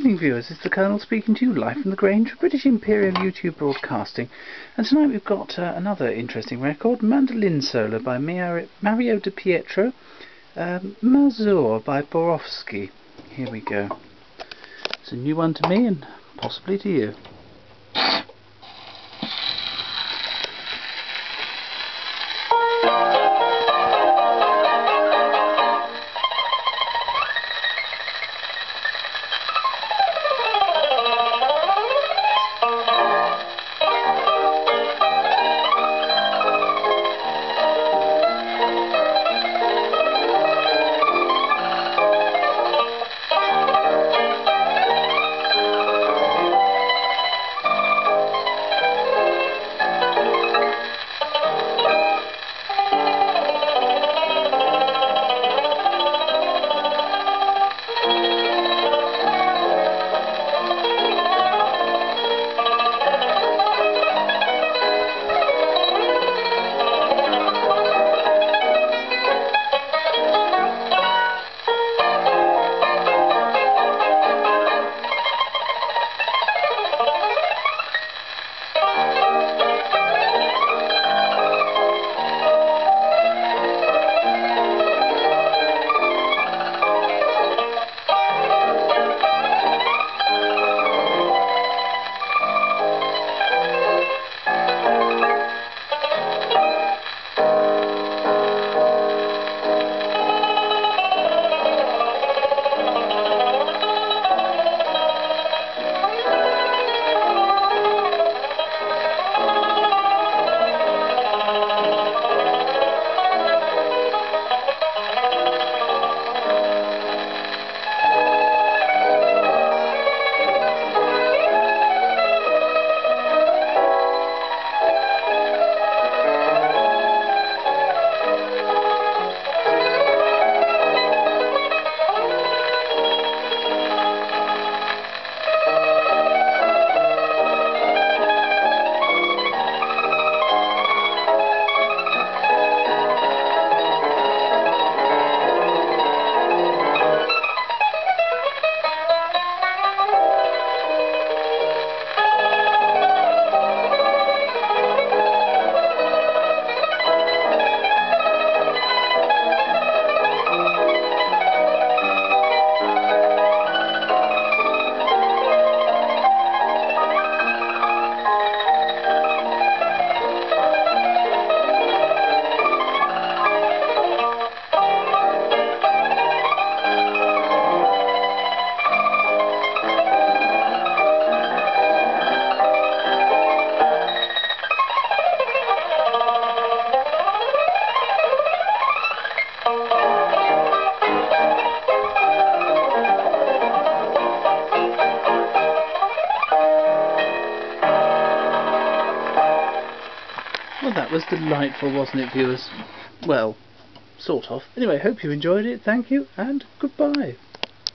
evening viewers, it's the Colonel speaking to you live from the Grange, British Imperial YouTube Broadcasting. And tonight we've got uh, another interesting record, Mandolin Solo by Mario Di Pietro, um, Mazur by Borowski. Here we go. It's a new one to me and possibly to you. That was delightful, wasn't it, viewers? Well, sort of. Anyway, hope you enjoyed it. Thank you, and goodbye.